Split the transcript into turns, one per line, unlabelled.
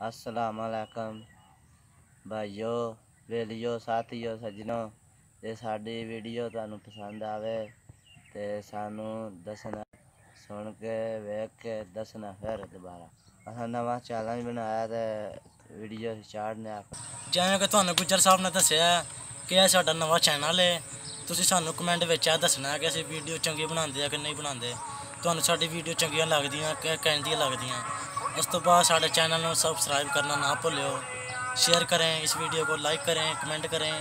ਅਸਲਾਮ ਅਲੈਕਮ ਭਾਈਓ, ਵੇਲੀਓ, ਸਾਥੀਓ, ਸੱਜਣੋ, ਜੇ ਸਾਡੀ ਵੀਡੀਓ ਤੁਹਾਨੂੰ ਪਸੰਦ ਆਵੇ ਤੇ ਸਾਨੂੰ ਦੱਸਣਾ, ਸੁਣ ਕੇ, ਵੇਖ ਕੇ ਦੱਸਣਾ ਫਿਰ ਦੁਬਾਰਾ। ਅਸਾਂ ਨਵਾਂ ਚੈਨਲ ਬਣਾਇਆ ਤੇ ਵੀਡੀਓ ਚਾੜਨੇ ਆ
ਜਿਵੇਂ ਕਿ ਤੁਹਾਨੂੰ ਗੁੱਜਰ ਸਾਹਿਬ ਨੇ ਦੱਸਿਆ ਕਿ ਇਹ ਸਾਡਾ ਨਵਾਂ ਚੈਨਲ ਹੈ ਤੁਸੀਂ ਸਾਨੂੰ ਕਮੈਂਟ ਵਿੱਚ ਇਹ ਦੱਸਣਾ ਕਿ ਅਸੀਂ ਵੀਡੀਓ ਚੰਗੀ ਬਣਾਉਂਦੇ ਆ ਕਿ ਨਹੀਂ ਬਣਾਉਂਦੇ। ਤੁਹਾਨੂੰ ਸਾਡੀ ਵੀਡੀਓ ਚੰਗੀਆਂ ਲੱਗਦੀਆਂ ਕਿ ਕਹਿੰਦੀਆਂ ਲੱਗਦੀਆਂ। ਉਸ ਤੋਂ ਬਾਅਦ ਸਾਡੇ ਚੈਨਲ ਨੂੰ ਸਬਸਕ੍ਰਾਈਬ ਕਰਨਾ ਨਾ ਭੁੱਲਿਓ शेयर करें इस वीडियो को लाइक करें कमेंट करें